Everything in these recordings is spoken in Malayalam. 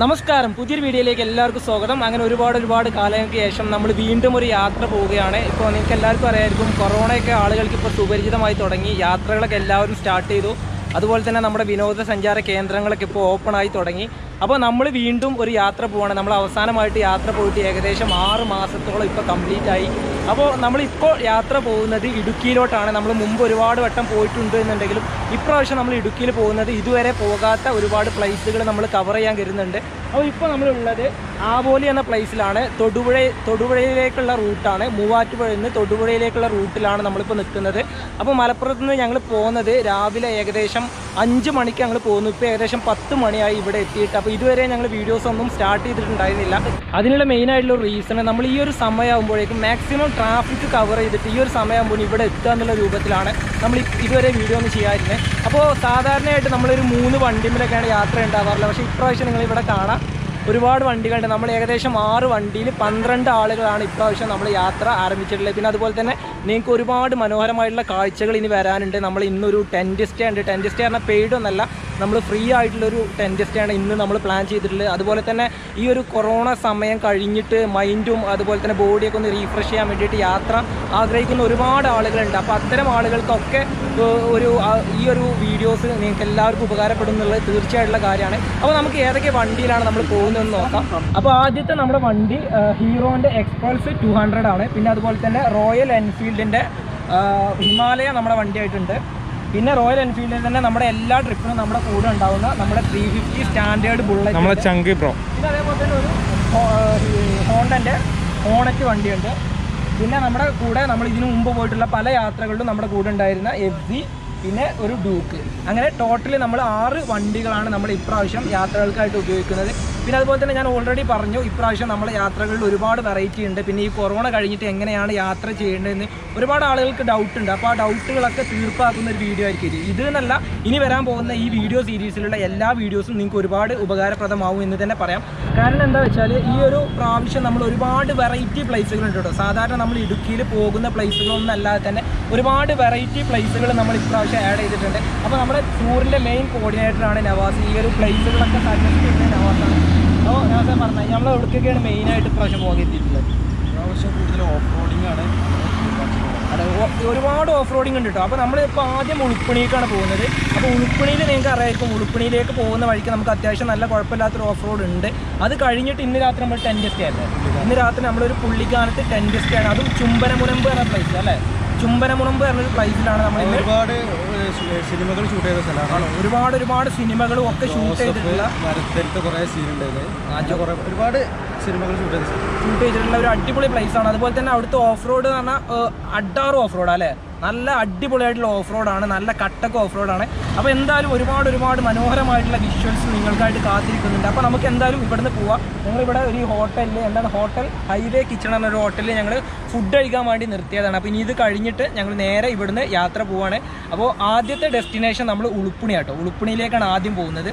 നമസ്കാരം. പുതിയൊരു വീഡിയോയിലേക്ക് എല്ലാവർക്കും സ്വാഗതം. അങ്ങനെ ഒരുപാട് ഒരുപാട് കാലങ്ങൾക്ക് ശേഷം നമ്മൾ വീണ്ടും ഒരു യാത്ര പോവുകയാണ്. ഇപ്പോൾ നിങ്ങൾക്ക് എല്ലാവർക്കും അറിയായിരിക്കും കൊറോണയൊക്കെ ആളുകൾക്ക് ഇപ്പോൾ സുപരിചിതമായി തുടങ്ങി. യാത്രകളൊക്കെ എല്ലാവരും സ്റ്റാർട്ട് ചെയ്തു. അതുപോലെ തന്നെ നമ്മുടെ വിനോദസഞ്ചാര കേന്ദ്രങ്ങളൊക്കെ ഇപ്പോൾ ഓപ്പൺ ആയി തുടങ്ങി. അപ്പോൾ നമ്മൾ വീണ്ടും ഒരു യാത്ര പോവുകയാണ്. നമ്മൾ അവസാനമായിട്ട് യാത്ര പോയിട്ട് ഏകദേശം ആറ് മാസത്തോളം ഇപ്പോൾ കംപ്ലീറ്റ് ആയി. അപ്പോൾ നമ്മളിപ്പോൾ യാത്ര പോകുന്നത് ഇടുക്കിയിലോട്ടാണ്. നമ്മൾ മുമ്പ് ഒരുപാട് വട്ടം പോയിട്ടുണ്ട് എന്നുണ്ടെങ്കിലും ഇപ്രാവശ്യം നമ്മൾ ഇടുക്കിയിൽ പോകുന്നത് ഇതുവരെ പോകാത്ത ഒരുപാട് പ്ലേസുകൾ നമ്മൾ കവർ ചെയ്യാൻ കരുതുന്നുണ്ട് അപ്പോൾ ഇപ്പോൾ നമ്മളുള്ളത് ആവോലി എന്ന പ്ലേസിലാണ് തൊടുപുഴ തൊടുപുഴയിലേക്കുള്ള റൂട്ടാണ് മൂവാറ്റുപുഴ നിന്ന് തൊടുപുഴയിലേക്കുള്ള റൂട്ടിലാണ് നമ്മളിപ്പോൾ നിൽക്കുന്നത് അപ്പോൾ മലപ്പുറത്ത് നിന്ന് ഞങ്ങൾ പോകുന്നത് രാവിലെ ഏകദേശം അഞ്ച് മണിക്ക് ഞങ്ങൾ പോകുന്നു. ഇപ്പോൾ ഏകദേശം പത്ത് മണിയായി ഇവിടെ എത്തിയിട്ട്. അപ്പോൾ ഇതുവരെ ഞങ്ങൾ വീഡിയോസ് ഒന്നും സ്റ്റാർട്ട് ചെയ്തിട്ടുണ്ടായിരുന്നില്ല. അതിനുള്ള മെയിനായിട്ടുള്ള റീസൺ നമ്മൾ ഈ ഒരു സമയമാകുമ്പോഴേക്കും മാക്സിമം ട്രാഫിക് കവർ ചെയ്തിട്ട് ഈ ഒരു സമയമാകുമ്പോൾ ഇവിടെ എത്തുക എന്നുള്ള രൂപത്തിലാണ് നമ്മൾ ഇതുവരെ വീഡിയോ ഒന്നും ചെയ്യാതിരുന്നത് അപ്പോൾ സാധാരണയായിട്ട് നമ്മളൊരു മൂന്ന് വണ്ടിമിലൊക്കെയാണ് യാത്ര ഉണ്ടാവാറുള്ളത്. പക്ഷേ ഇപ്രാവശ്യം നിങ്ങൾ ഇവിടെ കാണാം. ഒരുപാട് വണ്ടികളുണ്ട്. നമ്മൾ ഏകദേശം ആറ് വണ്ടിയിൽ പന്ത്രണ്ട് ആളുകളാണ് ഇപ്രാവശ്യം നമ്മൾ യാത്ര ആരംഭിച്ചിട്ടുള്ളത്. പിന്നെ അതുപോലെ തന്നെ നിങ്ങൾക്ക് ഒരുപാട് മനോഹരമായിട്ടുള്ള കാഴ്ചകൾ ഇനി വരാനുണ്ട്. നമ്മൾ ഇന്നൊരു ടെന്റ് സ്റ്റേ ഉണ്ട്. ടെന്റ് സ്റ്റേ പറഞ്ഞാൽ പെയ്ഡ് ഒന്നല്ല നമ്മൾ ഫ്രീ ആയിട്ടുള്ളൊരു ടെന്റ് സ്റ്റേ ആണ് ഇന്ന് നമ്മൾ പ്ലാൻ ചെയ്തിട്ടുള്ളത്. അതുപോലെ തന്നെ ഈ ഒരു കൊറോണ സമയം കഴിഞ്ഞിട്ട് മൈൻഡും അതുപോലെ തന്നെ ബോഡിയൊക്കെ ഒന്ന് റീഫ്രഷ് ചെയ്യാൻ വേണ്ടിയിട്ട് യാത്ര ആഗ്രഹിക്കുന്ന ഒരുപാട് ആളുകളുണ്ട്. അപ്പോൾ അത്തരം ആളുകൾക്കൊക്കെ ഒരു ഈ ഒരു വീഡിയോസ് നിങ്ങൾക്ക് എല്ലാവർക്കും ഉപകാരപ്പെടും എന്നുള്ളത് തീർച്ചയായിട്ടുള്ള കാര്യമാണ്. അപ്പോൾ നമുക്ക് ഏതൊക്കെ വണ്ടിയിലാണ് നമ്മൾ പോകുന്നതെന്ന് നോക്കാം. അപ്പോൾ ആദ്യത്തെ നമ്മുടെ വണ്ടി ഹീറോന്റെ എക്സ്പൾസ് ടു ഹൺഡ്രഡ് ആണ്. പിന്നെ അതുപോലെ തന്നെ റോയൽ എൻഫീൽഡിന്റെ ഹിമാലയ നമ്മുടെ വണ്ടിയായിട്ടുണ്ട്. പിന്നെ റോയൽ എൻഫീൽഡിൽ തന്നെ നമ്മുടെ എല്ലാ ട്രിപ്പിനും നമ്മുടെ കൂടെ ഉണ്ടാവുന്ന നമ്മുടെ ത്രീ ഫിഫ്റ്റി സ്റ്റാൻഡേർഡ് ബുള്ളറ്റ് നമ്മുടെ ചങ്കി പ്രോ പിന്നെ അതേപോലെ തന്നെ ഒരു ഹോണ്ടന്റെ ഹോണറ്റ് വണ്ടിയുണ്ട്. പിന്നെ നമ്മുടെ കൂടെ നമ്മൾ ഇതിനു മുമ്പ് പോയിട്ടുള്ള പല യാത്രകളിലും നമ്മുടെ കൂടെ ഉണ്ടായിരുന്ന എഫ് സി പിന്നെ ഒരു ഡൂക്ക് അങ്ങനെ ടോട്ടലി നമ്മൾ ആറ് വണ്ടികളാണ് നമ്മൾ ഇപ്രാവശ്യം യാത്രകൾക്കായിട്ട് ഉപയോഗിക്കുന്നത്. പിന്നെ അതുപോലെ തന്നെ ഞാൻ ഓൾറെഡി പറഞ്ഞു ഇപ്രാവശ്യം നമ്മൾ യാത്രകളിൽ ഒരുപാട് വെറൈറ്റി ഉണ്ട്. പിന്നെ ഈ കൊറോണ കഴിഞ്ഞിട്ട് എങ്ങനെയാണ് യാത്ര ചെയ്യേണ്ടതെന്ന് ഒരുപാട് ആളുകൾക്ക് ഡൗട്ട് ഉണ്ട്. അപ്പോൾ ആ ഡൗട്ടുകളൊക്കെ തീർപ്പാക്കുന്ന ഒരു വീഡിയോ ആയിരിക്കും ഇത്. എന്നല്ല ഇനി വരാൻ പോകുന്ന ഈ വീഡിയോ സീരീസിലുള്ള എല്ലാ വീഡിയോസും നിങ്ങൾക്ക് ഒരുപാട് ഉപകാരപ്രദമാവും എന്ന് തന്നെ പറയാം. കാരണം എന്താ വെച്ചാൽ ഈ ഒരു പ്രാവശ്യം നമ്മൾ ഒരുപാട് വെറൈറ്റി പ്ലേസുകൾ ഉണ്ട് കേട്ടോ സാധാരണ നമ്മൾ ഇടുക്കിയിൽ പോകുന്ന പ്ലേസുകളൊന്നും അല്ലാതെ തന്നെ ഒരുപാട് വെറൈറ്റി പ്ലേസുകൾ നമ്മൾ ഇപ്രാവശ്യം ആഡ് ചെയ്തിട്ടുണ്ട്. അപ്പോൾ നമ്മുടെ ടൂറിന്റെ മെയിൻ കോർഡിനേറ്ററാണ് നവാസ്. ഈ ഒരു പ്ലേസുകളൊക്കെ സജസ്റ്റ് ചെയ്യുന്ന നവാസാണ്. അപ്പോൾ നവാസെ പറഞ്ഞാൽ നമ്മൾ എവിടേക്കൊക്കെയാണ് മെയിനായിട്ട് ഇപ്രാവശ്യം പോകാൻ എത്തിയിട്ടുള്ളത് പ്രാവശ്യം കൂടുതൽ ഓഫ് റോഡിംഗ് ആണ് അതെ ഒരുപാട് ഓഫ് റോഡിംഗ് ഉണ്ട് കേട്ടോ അപ്പോൾ നമ്മൾ ഇപ്പോൾ ആദ്യം ഉളുപ്പണിക്കാണ് പോകുന്നത്. അപ്പോൾ ഉളുപ്പണിയിൽ നിങ്ങൾക്ക് അറിയായിരിക്കും ഉളുപ്പണിയിലേക്ക് പോകുന്ന വഴിക്ക് നമുക്ക് അത്യാവശ്യം നല്ല കുഴപ്പമില്ലാത്തൊരു ഓഫ് റോഡ് ഉണ്ട്. അത് കഴിഞ്ഞിട്ട് ഇന്ന് രാത്രി നമ്മൾ ടെന്റ് സ്റ്റേ അല്ലേ ഇന്ന് രാത്രി നമ്മളൊരു പുള്ളിക്കാനത്ത് ടെന്റ് സ്റ്റേ ആണ്. അതും ചുംബനമുനമ്പ് എന്ന പ്ലേസ് അല്ലേ? ചുംബനമുനമ്പ് എന്നൊരു പ്ലേസിലാണ് നമ്മൾ ഒരുപാട് സിനിമകൾ ഷൂട്ട് ചെയ്ത സ്ഥലമാണ്. ഒരുപാട് ഒരുപാട് സിനിമകളും ഒക്കെ ഷൂട്ട് ചെയ്തിട്ടുള്ള മരത്തിലത്തെ കുറേ സീൻ ഉണ്ടായിരുന്നു ഒരുപാട് സിനിമകൾ ഷൂട്ട് ചെയ്തിട്ടുള്ള ഒരു അടിപൊളി പ്ലേസ് ആണ്. അതുപോലെ തന്നെ അവിടുത്തെ ഓഫ് റോഡ് എന്ന് പറഞ്ഞാൽ ഏഹ്, അഡ്ഡാറ് ഓഫ് റോഡ് അല്ലേ? നല്ല അടിപൊളിയായിട്ടുള്ള ഓഫ് റോഡാണ് നല്ല കട്ടക്ക് ഓഫ് റോഡാണ് അപ്പോൾ എന്തായാലും ഒരുപാട് ഒരുപാട് മനോഹരമായിട്ടുള്ള വിഷ്വൽസ് നിങ്ങൾക്കായിട്ട് കാത്തിരിക്കുന്നുണ്ട്. അപ്പോൾ നമുക്ക് എന്തായാലും ഇവിടുന്ന് പോവാം. ഞങ്ങളിവിടെ ഒരു ഹോട്ടലിൽ എന്താണ് ഹോട്ടൽ ഹൈവേ കിച്ചൺ എന്നൊരു ഹോട്ടലിൽ ഞങ്ങൾ ഫുഡ് കഴിക്കാൻ വേണ്ടി നിർത്തിയതാണ്. അപ്പോൾ ഇനി ഇത് കഴിഞ്ഞിട്ട് ഞങ്ങൾ നേരെ ഇവിടുന്ന് യാത്ര പോവാണ്. അപ്പോൾ ആദ്യത്തെ ഡെസ്റ്റിനേഷൻ നമ്മൾ ഉളുപ്പുണി കേട്ടോ ഉളുപ്പുണിയിലേക്കാണ് ആദ്യം പോകുന്നത്.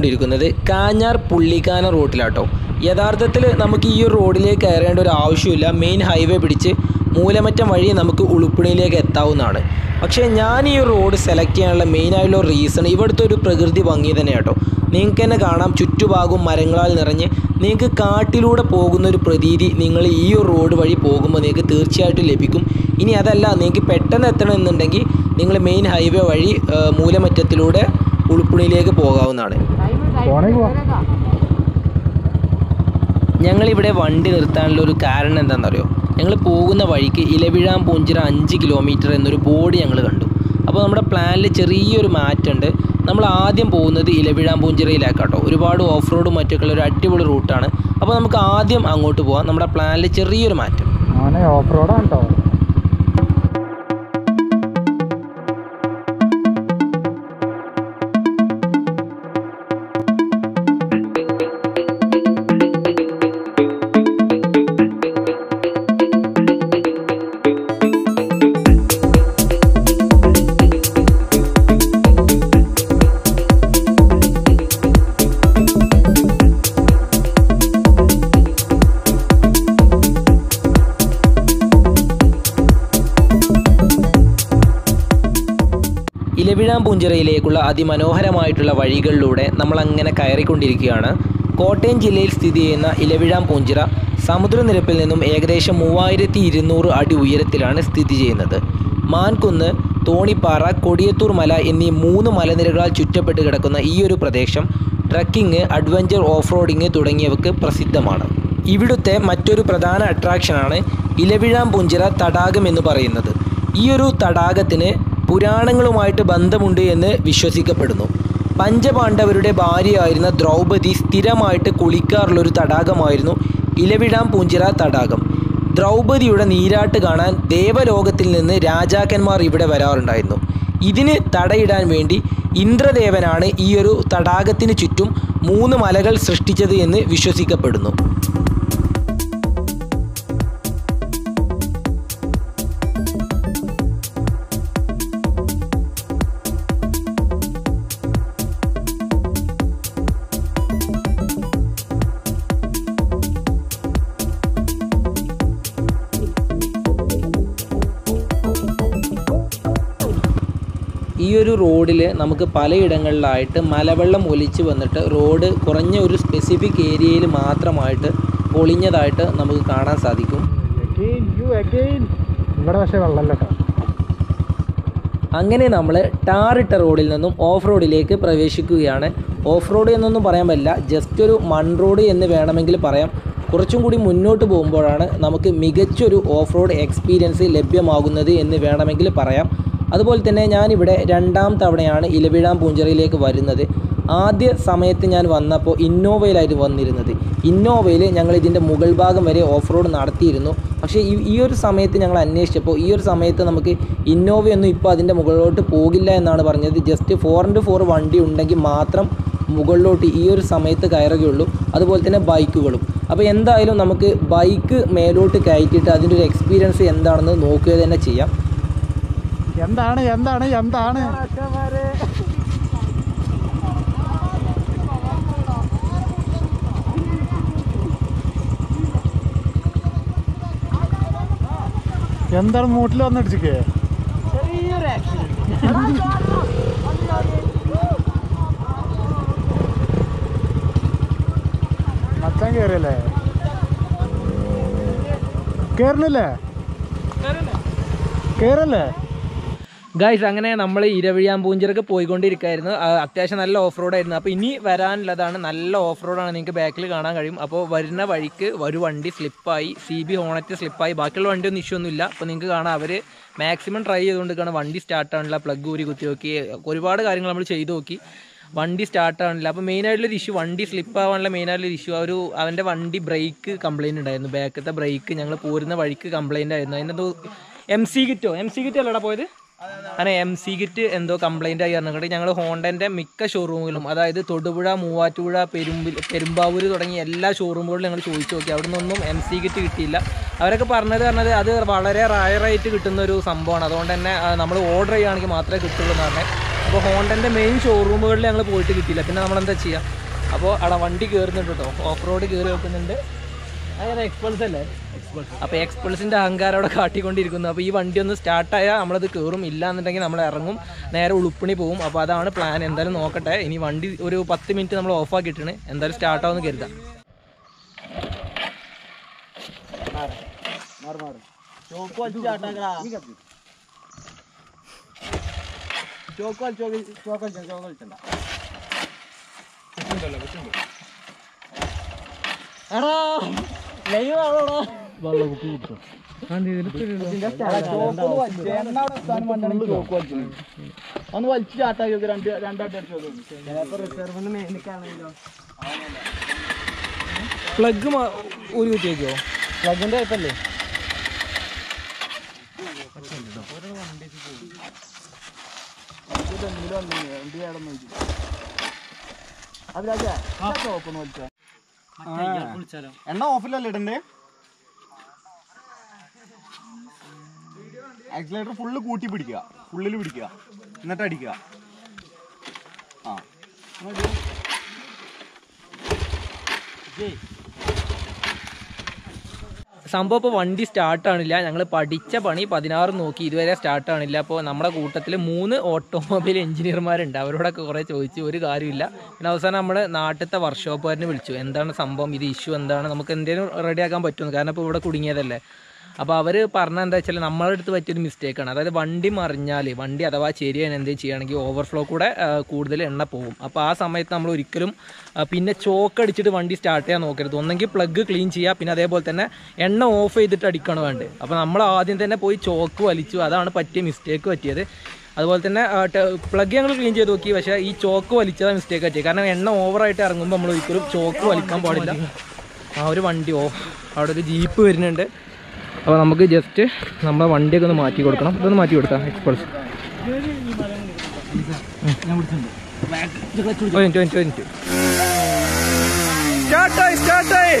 പോയിക്കൊണ്ടിരിക്കുന്നത് കാഞ്ഞാർ പുള്ളിക്കാന റൂട്ടിലാട്ടോ. യഥാർത്ഥത്തിൽ നമുക്ക് ഈ റോഡിലേക്ക് കയറേണ്ട ഒരു ആവശ്യമില്ല. മെയിൻ ഹൈവേ പിടിച്ച് മൂലമറ്റം വഴി നമുക്ക് ഉളുപ്പിണിയിലേക്ക് എത്താവുന്നതാണ്. പക്ഷേ ഞാൻ ഈ റോഡ് സെലക്ട് ചെയ്യാനുള്ള മെയിനായുള്ള റീസൺ ഇവിടുത്തെ ഒരു പ്രകൃതി ഭംഗി തന്നെ കേട്ടോ നിങ്ങൾക്ക് തന്നെ കാണാം ചുറ്റുഭാഗവും മരങ്ങളാൽ നിറഞ്ഞ് നിങ്ങൾക്ക് കാട്ടിലൂടെ പോകുന്ന ഒരു പ്രതീതി നിങ്ങൾ ഈ റോഡ് വഴി പോകുമ്പോൾ നിങ്ങൾക്ക് തീർച്ചയായിട്ടും ലഭിക്കും. ഇനി അതല്ല നിങ്ങൾക്ക് പെട്ടെന്ന് എത്തണമെന്നുണ്ടെങ്കിൽ നിങ്ങൾ മെയിൻ ഹൈവേ വഴി മൂലമറ്റത്തിലൂടെ ഉളുപ്പിണിയിലേക്ക് പോകാവുന്നതാണ്. ഞങ്ങളിവിടെ വണ്ടി നിർത്താനുള്ള ഒരു കാരണം എന്താണെന്നറിയോ? ഞങ്ങൾ പോകുന്ന വഴിക്ക് ഇലവിഴാം പൂഞ്ചിറ അഞ്ച് കിലോമീറ്റർ എന്നൊരു ബോർഡ് ഞങ്ങൾ കണ്ടു. അപ്പോൾ നമ്മുടെ പ്ലാനിൽ ചെറിയൊരു മാറ്റമുണ്ട്. നമ്മൾ ആദ്യം പോകുന്നത് ഇലവിഴാം പൂഞ്ചിറയിലേക്കാട്ടോ. ഒരുപാട് ഓഫ് റോഡും മറ്റൊക്കെ ഉള്ള ഒരു അടിപൊളി റൂട്ടാണ്. അപ്പോൾ നമുക്ക് ആദ്യം അങ്ങോട്ട് പോകാം നമ്മുടെ പ്ലാനിൽ ചെറിയൊരു മാറ്റം. ഓഫ് റോഡാണ് കേട്ടോ ഇലവിഴാം പൂഞ്ചിറയിലേക്കുള്ള അതിമനോഹരമായിട്ടുള്ള വഴികളിലൂടെ നമ്മൾ അങ്ങനെ കയറിക്കൊണ്ടിരിക്കുകയാണ്. കോട്ടയം ജില്ലയിൽ സ്ഥിതി ചെയ്യുന്ന ഇലവിഴാം പൂഞ്ചിറ സമുദ്രനിരപ്പിൽ നിന്നും ഏകദേശം മൂവായിരത്തി ഇരുന്നൂറ് അടി ഉയരത്തിലാണ് സ്ഥിതി ചെയ്യുന്നത്. മാൻകുന്ന് തോണിപ്പാറ കൊടിയത്തൂർ മല എന്നീ മൂന്ന് മലനിരകളാൽ ചുറ്റപ്പെട്ട് കിടക്കുന്ന ഈ ഒരു പ്രദേശം ട്രക്കിംഗ് അഡ്വഞ്ചർ ഓഫ് റോഡിങ് തുടങ്ങിയവക്ക് പ്രസിദ്ധമാണ്. ഇവിടുത്തെ മറ്റൊരു പ്രധാന അട്രാക്ഷനാണ് ഇലവിഴാം പുഞ്ചിറ തടാകം എന്ന് പറയുന്നത്. ഈ ഒരു തടാകത്തിന് പുരാണങ്ങളുമായിട്ട് ബന്ധമുണ്ട് എന്ന് വിശ്വസിക്കപ്പെടുന്നു. പഞ്ചപാണ്ഡവരുടെ ഭാര്യയായിരുന്ന ദ്രൗപദി സ്ഥിരമായിട്ട് കുളിക്കാറുള്ള ഒരു തടാകമായിരുന്നു ഇലവിഴാം പൂഞ്ചിറ തടാകം. ദ്രൗപദിയുടെ നീരാട്ട് കാണാൻ ദേവലോകത്തിൽ നിന്ന് രാജാക്കന്മാർ ഇവിടെ വരാറുണ്ടായിരുന്നു. ഇതിന് തടയിടാൻ വേണ്ടി ഇന്ദ്രദേവനാണ് ഈ ഒരു തടാകത്തിന് ചുറ്റും മൂന്ന് മലകൾ സൃഷ്ടിച്ചത് എന്ന് വിശ്വസിക്കപ്പെടുന്നു. ഒരു റോഡിൽ നമുക്ക് പലയിടങ്ങളിലായിട്ട് മലവെള്ളം ഒലിച്ച് വന്നിട്ട് റോഡ് കുറഞ്ഞ ഒരു സ്പെസിഫിക് ഏരിയയിൽ മാത്രമായിട്ട് പൊളിഞ്ഞതായിട്ട് നമുക്ക് കാണാൻ സാധിക്കും. ഇവിടെ പക്ഷേ വെള്ളമല്ല അങ്ങനെ നമ്മൾ ടാറിട്ട റോഡിൽ നിന്നും ഓഫ് റോഡിലേക്ക് പ്രവേശിക്കുകയാണ്. ഓഫ് റോഡ് എന്നൊന്നും പറയാൻ പറ്റില്ല. ജസ്റ്റ് ഒരു മൺ റോഡ് എന്ന് വേണമെങ്കിൽ പറയാം. കുറച്ചും കൂടി മുന്നോട്ട് പോകുമ്പോഴാണ് നമുക്ക് മികച്ചൊരു ഓഫ് റോഡ് എക്സ്പീരിയൻസ് ലഭ്യമാകുന്നത് എന്ന് വേണമെങ്കിൽ പറയാം. അതുപോലെ തന്നെ ഞാനിവിടെ രണ്ടാം തവണയാണ് ഇലവിഴാം പൂഞ്ചിറയിലേക്ക് വരുന്നത്. ആദ്യ സമയത്ത് ഞാൻ വന്നപ്പോൾ ഇന്നോവയിലായിരുന്നു വന്നിരുന്നത്. ഇന്നോവയിൽ ഞങ്ങൾ ഇതിന്റെ മുകൾ ഭാഗം വരെ ഓഫ് റോഡ് നടത്തിയിരുന്നു. പക്ഷേ ഈ ഈ ഒരു സമയത്ത് ഞങ്ങൾ അന്വേഷിച്ചപ്പോൾ ഈ ഒരു സമയത്ത് നമുക്ക് ഇന്നോവയൊന്നും ഇപ്പോൾ അതിന്റെ മുകളിലോട്ട് പോകില്ല എന്നാണ് പറഞ്ഞത്. ജസ്റ്റ് ഫോർ ഇന്റു ഫോർ വണ്ടി ഉണ്ടെങ്കിൽ മാത്രം മുകളിലോട്ട് ഈ ഒരു സമയത്ത് കയറുകയുള്ളൂ. അതുപോലെ തന്നെ ബൈക്കുകളും. അപ്പോൾ എന്തായാലും നമുക്ക് ബൈക്ക് മേലോട്ട് കയറ്റിയിട്ട് അതിന്റെ ഒരു എക്സ്പീരിയൻസ് എന്താണെന്ന് നോക്കുക തന്നെ ചെയ്യാം. എന്താണ് എന്താണ് എന്താണ്? എന്താണ് മൂട്ടിൽ വന്നിടിച്ചിക്കേ? മച്ചാൻ കേറിയല്ലേ? കേറണില്ലേ. കേറല്ലേ? ഗൈസ് അങ്ങനെ നമ്മൾ ഇരവിഴാമ്പൂഞ്ചിറക്ക് പോയിക്കൊണ്ടിരിക്കുകയായിരുന്നു അത്യാവശ്യം നല്ല ഓഫ് റോഡായിരുന്നു അപ്പോൾ ഇനി വരാനുള്ളതാണ് നല്ല ഓഫ് റോഡാണ് നിങ്ങൾക്ക് ബാക്കിൽ കാണാൻ കഴിയും. അപ്പോൾ വരുന്ന വഴിക്ക് ഒരു വണ്ടി സ്ലിപ്പായി സി ബി ഹോണറ്റ് സ്ലിപ്പായി. ബാക്കിയുള്ള വണ്ടിയൊന്നും ഇഷ്യൂ ഒന്നുമില്ല. അപ്പോൾ നിങ്ങൾക്ക് കാണാം അവർ മാക്സിമം ട്രൈ ചെയ്തുകൊണ്ടിരിക്കുകയാണ്. വണ്ടി സ്റ്റാർട്ട് ആണല്ലോ പ്ലഗ് ഊരി കുത്തി നോക്കി. ഒരുപാട് കാര്യങ്ങൾ നമ്മൾ ചെയ്തു നോക്കി. വണ്ടി സ്റ്റാർട്ട് ആവണില്ല അപ്പോൾ മെയിൻ ആയിട്ടുള്ളൊരു ഇഷ്യൂ വണ്ടി സ്ലിപ്പ് ആവാനുള്ള മെയിൻ ആയിട്ടുള്ള ഇഷ്യൂ ഒരു അവന്റെ വണ്ടി ബ്രേക്ക് കംപ്ലയിന്റ് ഉണ്ടായിരുന്നു. ബാക്കത്തെ ബ്രേക്ക് ഞങ്ങൾ പോരുന്ന വഴിക്ക് കംപ്ലയിന്റ് ആയിരുന്നു. അതിനെന്തോ എം സി കിറ്റോ എം സി കിറ്റ് അല്ലടാ പോയത്? അങ്ങനെ എം സി കിറ്റ് എന്തോ കംപ്ലൈന്റ് ആയി പറഞ്ഞിട്ട് ഞങ്ങൾ ഹോണ്ടന്റെ മിക്ക ഷോറൂമുകളിലും അതായത് തൊടുപുഴ മൂവാറ്റുപുഴ പെരുമ്പിൽ പെരുമ്പാവൂർ തുടങ്ങിയ എല്ലാ ഷോറൂമുകളിലും ഞങ്ങൾ ചോദിച്ചു നോക്കി. അവിടെ നിന്നൊന്നും എം സി കിറ്റ് കിട്ടിയില്ല. അവരൊക്കെ പറഞ്ഞത് പറഞ്ഞത് അത് വളരെ റയറായിട്ട് കിട്ടുന്ന ഒരു സംഭവമാണ്. അതുകൊണ്ട് തന്നെ നമ്മൾ ഓർഡർ ചെയ്യുകയാണെങ്കിൽ മാത്രമേ കിട്ടുള്ളൂ എന്ന് പറഞ്ഞത് അപ്പോൾ ഹോണ്ടന്റെ മെയിൻ ഷോറൂമുകളിൽ ഞങ്ങൾ പോയിട്ട് കിട്ടിയില്ല. പിന്നെ നമ്മളെന്താ ചെയ്യുക അപ്പോൾ അവിടെ വണ്ടി കയറുന്നുണ്ട് കേട്ടോ. ഓഫ് റോഡ് കയറി വെക്കുന്നുണ്ട്. അതായത് എക്സ്പെൻസ് അല്ലേ? അപ്പോൾ എക്സ്പൾസിന്റെ അഹങ്കാരം അവിടെ കാട്ടിക്കൊണ്ടിരിക്കുന്നു. അപ്പോൾ ഈ വണ്ടി ഒന്ന് സ്റ്റാർട്ടായാൽ നമ്മളത് കയറും ഇല്ല എന്നുണ്ടെങ്കിൽ നമ്മൾ ഇറങ്ങും. നേരെ ഉളുപ്പണി പോകും അപ്പോൾ അതാണ് പ്ലാൻ എന്തായാലും നോക്കട്ടെ. ഇനി വണ്ടി ഒരു പത്ത് മിനിറ്റ് നമ്മൾ ഓഫ് ആക്കിയിട്ടാണ് എന്തായാലും സ്റ്റാർട്ടാവുമെന്ന് കരുതാം. എടാ ലൈവ് ആണോടാ. ഒന്ന് വലിച്ചു ചാട്ടാക്കി നോക്കി രണ്ട് രണ്ടായിട്ട് അടിച്ചു പ്ലഗ് ഒരു കുത്തിയേക്കോ പ്ലഗിന്റെ കുഴപ്പമില്ലേ? എണ്ണ ഓഫിലല്ലേ ഇടണ്ടേ? ആക്സിലേറ്റർ ഫുള്ള് കൂട്ടി പിടിക്കുക. ഫുള്ളിൽ പിടിക്കുക. എന്നിട്ട് അടിക്കുക. ആ. സംഭവം ഇപ്പോൾ വണ്ടി സ്റ്റാർട്ടാണില്ല ഞങ്ങൾ പഠിച്ച പണി പതിനാറ് നോക്കി. ഇതുവരെ സ്റ്റാർട്ടാണില്ല അപ്പോൾ നമ്മുടെ കൂട്ടത്തിൽ മൂന്ന് ഓട്ടോമൊബൈൽ എഞ്ചിനീയർമാരുണ്ട് അവരോടൊക്കെ കുറേ ചോദിച്ചു. ഒരു കാര്യമില്ല. പിന്നെ അവസാനം നമ്മൾ നാട്ടിലത്തെ വർക്ക്ഷോപ്പുകാരനെ വിളിച്ചു. എന്താണ് സംഭവം? ഇത് ഇഷ്യൂ എന്താണ്? നമുക്ക് എന്തെങ്കിലും റെഡിയാക്കാൻ പറ്റുമെന്ന്. കാരണം ഇപ്പോൾ ഇവിടെ കുടുങ്ങിയതല്ലേ. അപ്പോൾ അവർ പറഞ്ഞ എന്താ വെച്ചാൽ നമ്മളെ അടുത്ത് പറ്റിയൊരു മിസ്റ്റേക്കാണ് അതായത് വണ്ടി മറിഞ്ഞാൽ വണ്ടി അഥവാ ചെരിയാൻ എന്ത് ചെയ്യുകയാണെങ്കിൽ ഓവർഫ്ലോ കൂടെ കൂടുതൽ എണ്ണ പോകും. അപ്പോൾ ആ സമയത്ത് നമ്മൾ ഒരിക്കലും പിന്നെ ചോക്ക് അടിച്ചിട്ട് വണ്ടി സ്റ്റാർട്ട് ചെയ്യാൻ നോക്കരുത്. ഒന്നെങ്കിൽ പ്ലഗ് ക്ലീൻ ചെയ്യുക പിന്നെ അതേപോലെ തന്നെ എണ്ണ ഓഫ് ചെയ്തിട്ട് അടിക്കണം വേണ്ടത്. അപ്പോൾ നമ്മൾ ആദ്യം തന്നെ പോയി ചോക്ക് വലിച്ചു. അതാണ് പറ്റിയ മിസ്റ്റേക്ക് പറ്റിയത്. അതുപോലെ തന്നെ പ്ലഗ് ഞങ്ങൾ ക്ലീൻ ചെയ്ത് നോക്കി. പക്ഷേ ഈ ചോക്ക് വലിച്ചതാണ് മിസ്റ്റേക്ക് പറ്റിയത്. കാരണം എണ്ണ ഓവറായിട്ട് ഇറങ്ങുമ്പോൾ നമ്മൾ ഒരിക്കലും ചോക്ക് വലിക്കാൻ പാടില്ല. ആ ഒരു വണ്ടി ഓ അവിടെ ഒരു ജീപ്പ് വരുന്നുണ്ട്. അപ്പോൾ നമുക്ക് ജസ്റ്റ് നമ്മളെ വണ്ടിയൊക്കെ ഒന്ന് മാറ്റി കൊടുക്കണം. ഇതൊന്ന് മാറ്റി കൊടുക്കാം എക്സ്പ്രസ് സ്റ്റാർട്ടായി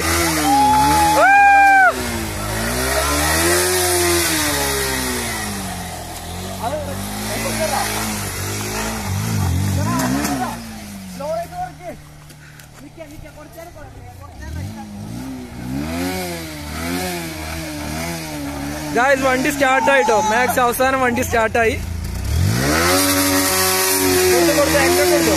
ഗായ്സ് വണ്ടി സ്റ്റാർട്ടായിട്ടോ മാക്സ് അവസാനം വണ്ടി സ്റ്റാർട്ടായി കൊടുത്തോ.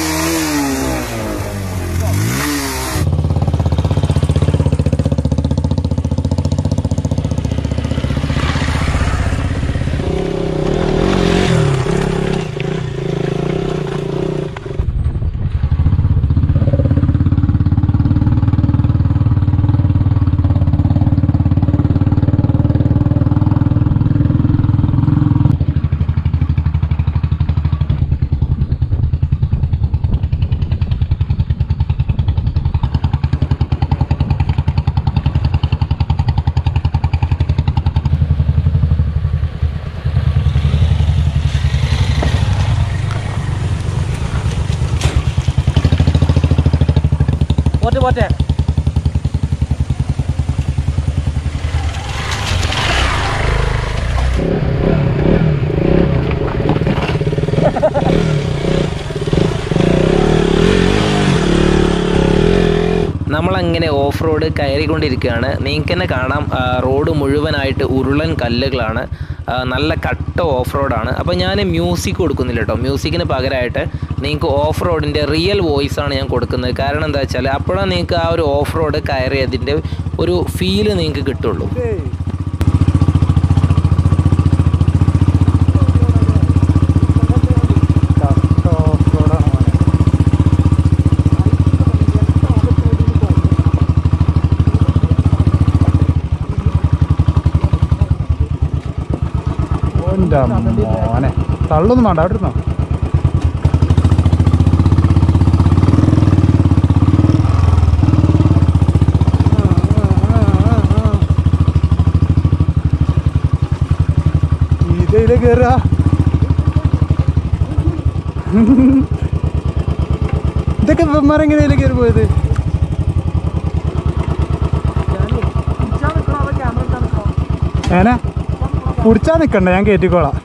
നമ്മളങ്ങനെ ഓഫ് റോഡ് കയറിക്കൊണ്ടിരിക്കുകയാണ്. നിങ്ങൾക്ക് തന്നെ കാണാം റോഡ് മുഴുവനായിട്ട് ഉരുളൻ കല്ലുകളാണ്. നല്ല കട്ട ഓഫ് റോഡാണ് അപ്പോൾ ഞാൻ മ്യൂസിക് കൊടുക്കുന്നില്ല കേട്ടോ. മ്യൂസിക്കിന് പകരമായിട്ട് നിങ്ങൾക്ക് ഓഫ് റോഡിന്റെ റിയൽ വോയിസ് ആണ് ഞാൻ കൊടുക്കുന്നത്. കാരണം എന്താ വെച്ചാൽ അപ്പോഴാണ് നിങ്ങൾക്ക് ആ ഒരു ഓഫ് റോഡ് കയറിയതിന്റെ ഒരു ഫീൽ നിങ്ങൾക്ക് കിട്ടുള്ളൂ. ഓന്റെ മോനെ. തള്ളൊന്നും വേണ്ട അവിടെ ഇരുന്നോ? ഇതിലെ കേറുക ഇതൊക്കെ വെമ്മാരെങ്ങനെ കയറി പോയത്? ഏനാ പിടിച്ചാൽ നിൽക്കണ്ട ഞാൻ കയറ്റിക്കോളാം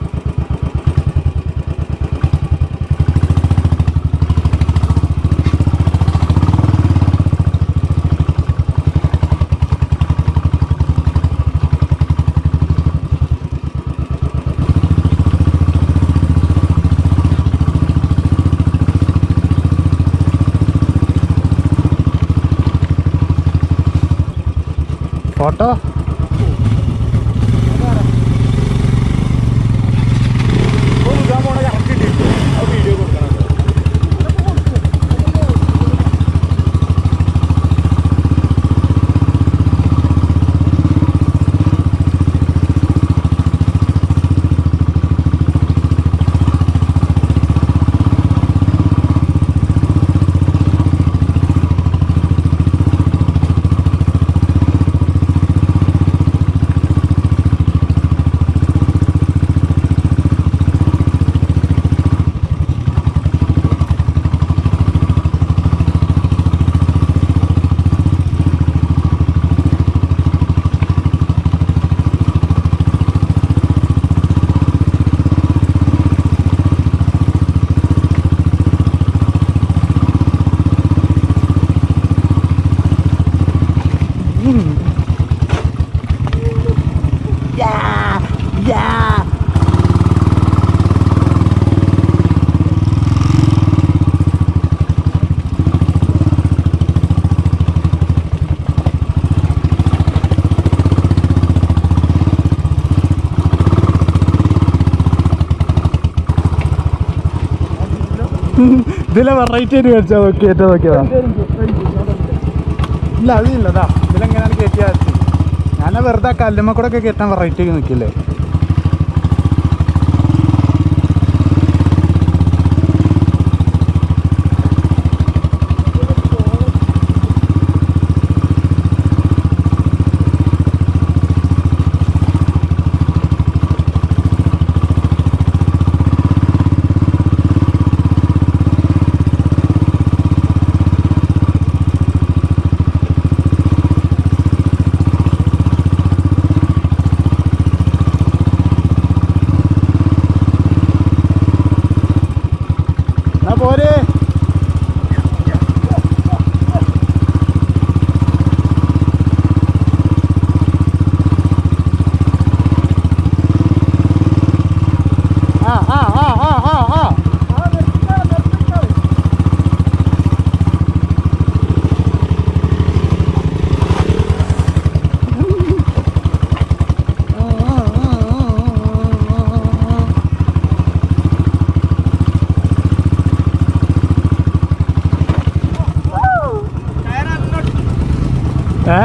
ഫോട്ടോ? ഇതിലെ വെറൈറ്റി ആയിട്ട് മേടിച്ചാ നോക്കി ഏറ്റവും നോക്കിയതാ. ഇല്ല അതില്ലതാ ഇതിലെങ്ങനെയാണ് കയറ്റിയാ ഞാൻ വെറുതെ കല്ലുമ്മ കൂടെ ഒക്കെ കയറ്റാൻ വെറൈറ്റി നോക്കിയില്ലേ എന്നാ പോരെ ആ ആ ആ ആ ആ ആ ഏ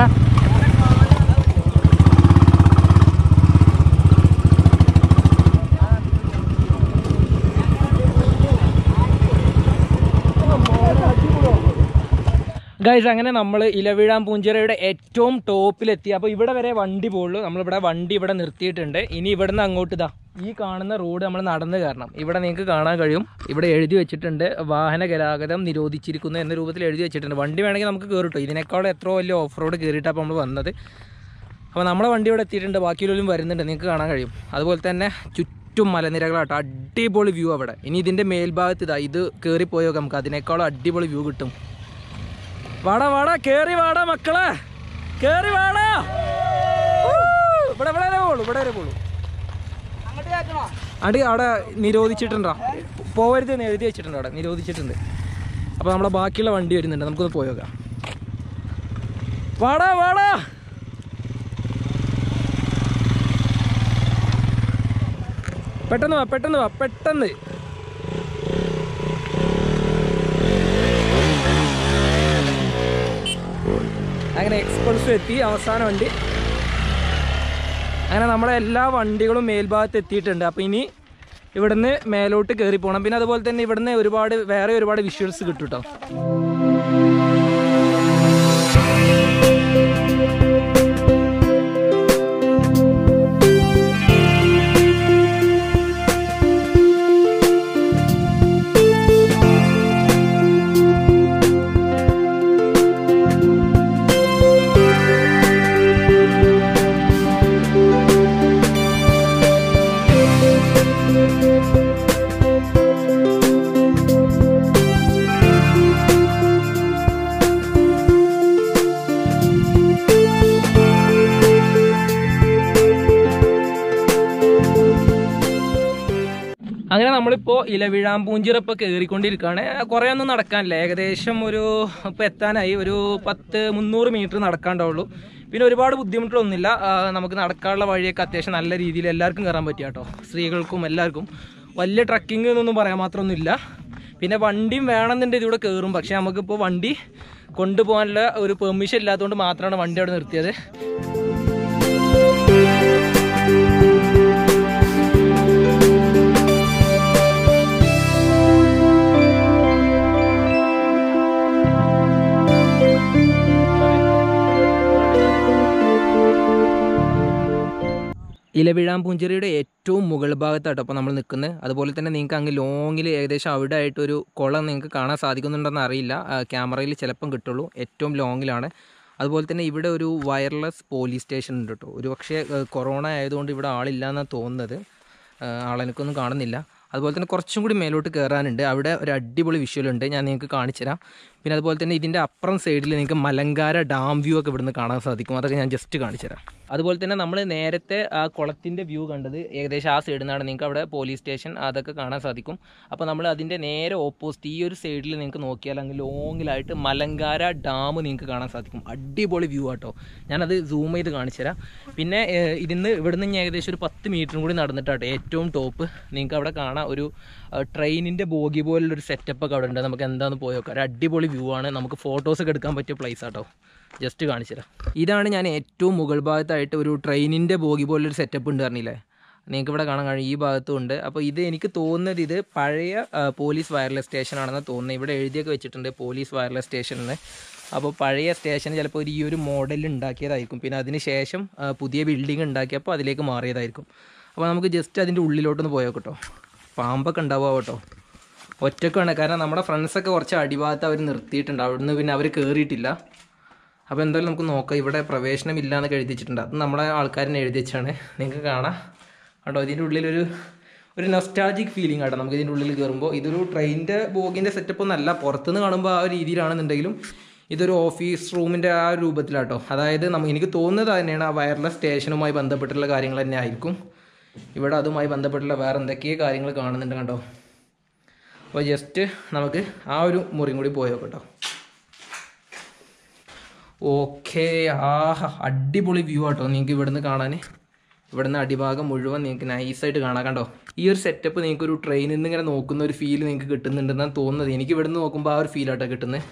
ഗൈസ് അങ്ങനെ നമ്മൾ ഇലവിഴാം പൂഞ്ചിറയുടെ ഏറ്റവും ടോപ്പിലെത്തി. അപ്പോൾ ഇവിടെ വരെ വണ്ടി പോകുള്ളൂ നമ്മളിവിടെ വണ്ടി ഇവിടെ നിർത്തിയിട്ടുണ്ട്. ഇനി ഇവിടുന്ന് അങ്ങോട്ട് ഇതാ ഈ കാണുന്ന റോഡ് നമ്മൾ നടന്ന് കയറണം. ഇവിടെ നിങ്ങൾക്ക് കാണാൻ കഴിയും. ഇവിടെ എഴുതി വെച്ചിട്ടുണ്ട് വാഹന ഗതാഗതം നിരോധിച്ചിരിക്കുന്നു എന്ന രൂപത്തിൽ എഴുതി വെച്ചിട്ടുണ്ട്. വണ്ടി വേണമെങ്കിൽ നമുക്ക് കയറിട്ടോ ഇതിനേക്കാൾ എത്ര വലിയ ഓഫ് റോഡ് കയറിയിട്ടാണ് നമ്മൾ വന്നത്. അപ്പോൾ നമ്മളെ വണ്ടി ഇവിടെ എത്തിയിട്ടുണ്ട്. ബാക്കിയുള്ളവരും വരുന്നുണ്ട്. നിങ്ങൾക്ക് കാണാൻ കഴിയും. അതുപോലെ തന്നെ ചുറ്റും മലനിരകളാട്ടോ. അടിപൊളി വ്യൂ അവിടെ. ഇനി ഇതിന്റെ മേൽഭാഗത്ത് ഇതാ ഇത് കയറിപ്പോയോ നമുക്ക് അതിനേക്കാളും അടിപൊളി വ്യൂ കിട്ടും. വാടാ വാടാ കേറി വാടാ മക്കളെ. കേറി വാടാ. ഇവിടെ ഇവിടെ വരെ പോളൂ ഇവിടെ വരെ പോളൂ. അടി അവിടെ നിരോധിച്ചിട്ടുണ്ടോ? പോവരുത് എന്ന് എഴുതി വെച്ചിട്ടുണ്ട് അവിടെ നിരോധിച്ചിട്ടുണ്ട്. അപ്പോൾ നമ്മളെ ബാക്കിയുള്ള വണ്ടി വരുന്നുണ്ട് നമുക്കൊന്ന് പോയോക്കാം വാടാ വാടാ. പെട്ടെന്ന് വാ പെട്ടെന്ന് വാ പെട്ടെന്ന്. അങ്ങനെ എക്സ്പ്രസ് എത്തി അവസാന വണ്ടി. അങ്ങനെ നമ്മുടെ എല്ലാ വണ്ടികളും മേൽഭാഗത്ത് എത്തിയിട്ടുണ്ട്. അപ്പോൾ ഇനി ഇവിടുന്ന് മേലോട്ട് കയറി പോകണം പിന്നെ അതുപോലെ തന്നെ ഇവിടുന്ന് ഒരുപാട് വേറെ ഒരുപാട് വിഷ്വൽസ് കിട്ടും കേട്ടോ നമ്മളിപ്പോൾ ഇലവിഴാമ്പൂഞ്ചിറ ഇപ്പോൾ കയറിക്കൊണ്ടിരിക്കുകയാണ് കുറേ ഒന്നും നടക്കാനില്ല. ഏകദേശം ഒരു ഇപ്പോൾ എത്താനായി ഒരു പത്ത് മുന്നൂറ് മീറ്റർ നടക്കാണ്ടാവുള്ളൂ. പിന്നെ ഒരുപാട് ബുദ്ധിമുട്ടുകളൊന്നുമില്ല. നമുക്ക് നടക്കാനുള്ള വഴിയൊക്കെ അത്യാവശ്യം നല്ല രീതിയിൽ എല്ലാവർക്കും കയറാൻ പറ്റിയ കേട്ടോ. സ്ത്രീകൾക്കും എല്ലാവർക്കും. വലിയ ട്രക്കിംഗ് എന്നൊന്നും പറയാൻ മാത്രമൊന്നുമില്ല. പിന്നെ വണ്ടിയും വേണമെന്നുണ്ടെങ്കിൽ ഇതിവിടെ കയറും പക്ഷേ നമുക്കിപ്പോൾ വണ്ടി കൊണ്ടുപോകാനുള്ള ഒരു പെർമിഷൻ ഇല്ലാത്തതുകൊണ്ട് മാത്രമാണ് വണ്ടി അവിടെ നിർത്തിയത്. ഇലവിഴാമ്പൂഞ്ചിറയുടെ ഏറ്റവും മുകൾ ഭാഗത്തായിട്ട് അപ്പോൾ നമ്മൾ നിൽക്കുന്നത് അതുപോലെ തന്നെ നിങ്ങൾക്ക് അങ്ങ് ലോങ്ങിൽ ഏകദേശം അവിടെ ആയിട്ടൊരു കുളം നിങ്ങൾക്ക് കാണാൻ സാധിക്കുന്നുണ്ടെന്ന് അറിയില്ല. ക്യാമറയിൽ ചിലപ്പം കിട്ടുള്ളൂ. ഏറ്റവും ലോങ്ങിലാണ്. അതുപോലെ തന്നെ ഇവിടെ ഒരു വയർലെസ് പോലീസ് സ്റ്റേഷൻ ഉണ്ട് കേട്ടോ. ഒരു പക്ഷേ കൊറോണ ആയതുകൊണ്ട് ഇവിടെ ആളില്ല എന്നാണ് തോന്നുന്നത് ആളെനിക്കൊന്നും കാണുന്നില്ല. അതുപോലെ തന്നെ കുറച്ചും കൂടി മേലോട്ട് കയറാനുണ്ട് അവിടെ ഒരു അടിപൊളി വിഷ്വൽ ഉണ്ട്. ഞാൻ നിങ്ങൾക്ക് കാണിച്ചു തരാം പിന്നെ അതുപോലെ തന്നെ ഇതിന്റെ അപ്പുറം സൈഡിൽ നിങ്ങൾക്ക് മലങ്കാര ഡാം വ്യൂ ഒക്കെ ഇവിടുന്ന് കാണാൻ സാധിക്കും. അതൊക്കെ ഞാൻ ജസ്റ്റ് കാണിച്ചു തരാം. അതുപോലെ തന്നെ നമ്മൾ നേരത്തെ ആ കുളത്തിന്റെ വ്യൂ കണ്ടത് ഏകദേശം ആ സൈഡിൽ നിന്നാണ് നിങ്ങൾക്ക് അവിടെ പോലീസ് സ്റ്റേഷൻ അതൊക്കെ കാണാൻ സാധിക്കും. അപ്പോൾ നമ്മൾ അതിന്റെ നേരെ ഓപ്പോസിറ്റ് ഈ ഒരു സൈഡിൽ നിങ്ങൾക്ക് നോക്കിയാൽ അങ്ങ് ലോങ്ങിലായിട്ട് മലങ്കാര ഡാം നിങ്ങൾക്ക് കാണാൻ സാധിക്കും. അടിപൊളി വ്യൂ ആട്ടോ. ഞാനത് സൂം ചെയ്ത് കാണിച്ചു തരാം. പിന്നെ ഇതിന്ന് ഇവിടുന്ന് ഏകദേശം ഒരു പത്ത് മീറ്ററും കൂടി നടന്നിട്ടാട്ടോ ഏറ്റവും ടോപ്പ് നിങ്ങൾക്ക് അവിടെ കാണാം ഒരു ട്രെയിനിന്റെ ബോഗി സെറ്റപ്പ് ഒക്കെ അവിടെ ഉണ്ട്. നമുക്ക് എന്താണെന്ന് പോയി നോക്കാം. ഒരു അടിപൊളി വ്യൂ ആണ്. നമുക്ക് ഫോട്ടോസ് ഒക്കെ എടുക്കാൻ പറ്റിയ പ്ലേസ് ആട്ടോ ജസ്റ്റ് കാണിച്ചു തരാം. ഇതാണ് ഞാൻ ഏറ്റവും മുകൾ ഭാഗത്തായിട്ട് ഒരു ട്രെയിനിന്റെ ബോഗി പോലൊരു സെറ്റപ്പ് ഉണ്ട് പറഞ്ഞില്ലേ? നിങ്ങൾക്ക് ഇവിടെ കാണാൻ കഴിയും. ഈ ഭാഗത്തും ഉണ്ട്. അപ്പോൾ ഇത് എനിക്ക് തോന്നുന്നത് ഇത് പഴയ പോലീസ് വയർലെസ് സ്റ്റേഷനാണെന്ന് തോന്നുന്നത്. ഇവിടെ എഴുതിയൊക്കെ വെച്ചിട്ടുണ്ട് പോലീസ് വയർലെസ് സ്റ്റേഷൻ എന്ന് അപ്പോൾ പഴയ സ്റ്റേഷൻ ചിലപ്പോൾ ഒരു ഈ ഒരു മോഡൽ ഉണ്ടാക്കിയതായിരിക്കും. പിന്നെ അതിന് ശേഷം പുതിയ ബിൽഡിംഗ് ഉണ്ടാക്കിയപ്പോൾ അതിലേക്ക് മാറിയതായിരിക്കും. അപ്പോൾ നമുക്ക് ജസ്റ്റ് അതിന്റെ ഉള്ളിലോട്ടൊന്ന് പോയോ കേട്ടോ പാമ്പൊക്കെ ഉണ്ടാവുക കേട്ടോ. ഒറ്റക്കാണ് കാരണം നമ്മുടെ ഫ്രണ്ട്സൊക്കെ കുറച്ച് അടിഭാഗത്ത് അവർ നിർത്തിയിട്ടുണ്ട്. അവിടുന്ന് പിന്നെ അവർ കയറിയിട്ടില്ല അപ്പോൾ എന്തായാലും നമുക്ക് നോക്കാം. ഇവിടെ പ്രവേശനം ഇല്ല എന്നൊക്കെ എഴുതിച്ചിട്ടുണ്ട് അത് നമ്മളെ ആൾക്കാരനെ എഴുതി വെച്ചാണ് നിങ്ങൾക്ക് കാണാം. കേട്ടോ ഇതിന്റെ ഉള്ളിലൊരു ഒരു നൊസ്റ്റാജിക് ഫീലിംഗ് ആട്ടോ നമുക്ക് ഇതിന്റെ ഉള്ളിൽ കയറുമ്പോൾ ഇതൊരു ട്രെയിനിന്റെ ബോഗിന്റെ സെറ്റപ്പ് ഒന്നല്ല പുറത്തുനിന്ന് കാണുമ്പോൾ ആ രീതിയിലാണെന്നുണ്ടെങ്കിലും ഇതൊരു ഓഫീസ് റൂമിന്റെ ആ രൂപത്തിലാട്ടോ. അതായത് നമുക്ക് എനിക്ക് തോന്നുന്നത് തന്നെയാണ്. ആ വയർലെസ് സ്റ്റേഷനുമായി ബന്ധപ്പെട്ടുള്ള കാര്യങ്ങൾ തന്നെ ആയിരിക്കും ഇവിടെ അതുമായി ബന്ധപ്പെട്ടുള്ള വേറെ എന്തൊക്കെയോ കാര്യങ്ങൾ കാണുന്നുണ്ട് കണ്ടോ? അപ്പോൾ ജസ്റ്റ് നമുക്ക് ആ ഒരു മുറിയും കൂടി പോയോ കേട്ടോ ഓക്കെ ആഹാ അടിപൊളി വ്യൂ ആട്ടോ നിങ്ങൾക്ക് ഇവിടുന്ന് കാണാൻ ഇവിടുന്ന് അടിഭാഗം മുഴുവൻ നിങ്ങൾക്ക് നൈസായിട്ട് കാണാം കണ്ടോ? ഈ ഒരു സെറ്റപ്പ് നിങ്ങൾക്ക് ഒരു ട്രെയിനിൽ നിന്ന് ഇങ്ങനെ നോക്കുന്ന ഒരു ഫീൽ നിങ്ങൾക്ക് കിട്ടുന്നുണ്ടെന്നാണ് തോന്നുന്നത്. എനിക്ക് ഇവിടുന്ന് നോക്കുമ്പോൾ ആ ഒരു ഫീലാട്ടോ കിട്ടുന്നത്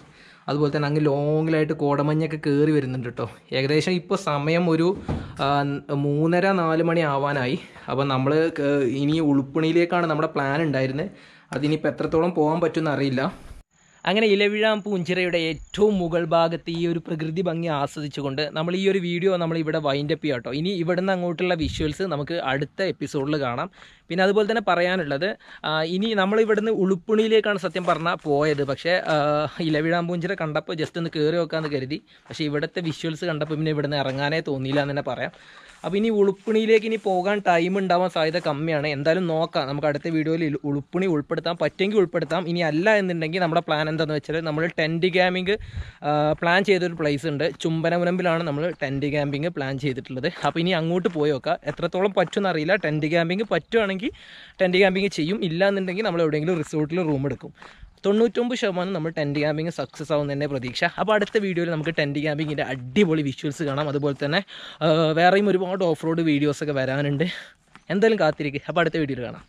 അതുപോലെ തന്നെ അങ്ങ് ലോങ്ങിലായിട്ട് കോടമഞ്ഞൊക്കെ കയറി വരുന്നുണ്ട് കേട്ടോ. ഏകദേശം ഇപ്പോൾ സമയം ഒരു മൂന്നര നാല് മണി ആവാനായി. അപ്പോൾ നമ്മൾ ഇനി ഉളുപ്പണിയിലേക്കാണ് നമ്മുടെ പ്ലാൻ ഉണ്ടായിരുന്നത് അതിനിപ്പോൾ എത്രത്തോളം പോകാൻ പറ്റുമെന്ന് അറിയില്ല. അങ്ങനെ ഇലവിഴാം പൂഞ്ചിറയുടെ ഏറ്റവും മുകൾ ഭാഗത്ത് ഈ ഒരു പ്രകൃതി ഭംഗി ആസ്വദിച്ചുകൊണ്ട് നമ്മൾ ഈ ഒരു വീഡിയോ നമ്മൾ ഇവിടെ വൈൻഡപ്പ് ചെയ്യാം കേട്ടോ. ഇനി ഇവിടുന്ന് അങ്ങോട്ടുള്ള വിഷ്വൽസ് നമുക്ക് അടുത്ത എപ്പിസോഡിൽ കാണാം. പിന്നെ അതുപോലെ തന്നെ പറയാനുള്ളത് ഇനി നമ്മൾ ഇവിടുന്ന് ഉളുപ്പുണിയിലേക്കാണ് സത്യം പറഞ്ഞാൽ പോയത്. പക്ഷേ ഇലവിഴാം പൂഞ്ചിറ കണ്ടപ്പോൾ ജസ്റ്റ് ഒന്ന് കയറി വെക്കാമെന്ന് കരുതി. പക്ഷേ ഇവിടുത്തെ വിഷ്വൽസ് കണ്ടപ്പോൾ പിന്നെ ഇവിടുന്ന് ഇറങ്ങാനേ തോന്നിയില്ല എന്ന് തന്നെ പറയാം. അപ്പോൾ ഇനി ഉളുപ്പണിയിലേക്ക് ഇനി പോകാൻ ടൈം ഉണ്ടാവാൻ സാധ്യത കമ്മിയാണ്. എന്തായാലും നോക്കാം. നമുക്ക് അടുത്ത വീഡിയോയിൽ ഉളുപ്പണി ഉൾപ്പെടുത്താം. പറ്റുമെങ്കിൽ ഉൾപ്പെടുത്താം. ഇനി അല്ല എന്നുണ്ടെങ്കിൽ നമ്മുടെ പ്ലാൻ എന്താണെന്ന് വെച്ചാൽ നമ്മൾ ടെന്റ് ക്യാമ്പിങ് പ്ലാൻ ചെയ്തൊരു പ്ലേസ് ഉണ്ട്. ചുംബനമുനമ്പിലാണ് നമ്മൾ ടെന്റ് ക്യാമ്പിങ് പ്ലാൻ ചെയ്തിട്ടുള്ളത്. അപ്പോൾ ഇനി അങ്ങോട്ട് പോയി നോക്കാം. എത്രത്തോളം പറ്റുമെന്ന് അറിയില്ല. ടെന്റ് ക്യാമ്പിങ് പറ്റുവാണെങ്കിൽ ടെന്റ് ക്യാമ്പിങ് ചെയ്യും. ഇല്ല എന്നുണ്ടെങ്കിൽ നമ്മൾ എവിടെയെങ്കിലും റിസോർട്ടിൽ റൂം എടുക്കും. തൊണ്ണൂറ്റൊമ്പത് ശതമാനം നമ്മൾ ടെന്റ് ക്യാമ്പിങ് സക്സസ് ആവും തന്നെ പ്രതീക്ഷ. അപ്പോൾ അടുത്ത വീഡിയോയിൽ നമുക്ക് ടെന്റ് ക്യാമ്പിങ്ങിന്റെ അടിപൊളി വിഷ്വൽസ് കാണാം. അതുപോലെ തന്നെ വേറെയും ഒരുപാട് ഓഫ് റോഡ് വീഡിയോസൊക്കെ വരാനുണ്ട്. എന്തായാലും കാത്തിരിക്കുക അപ്പോൾ അടുത്ത വീഡിയോയിൽ കാണാം.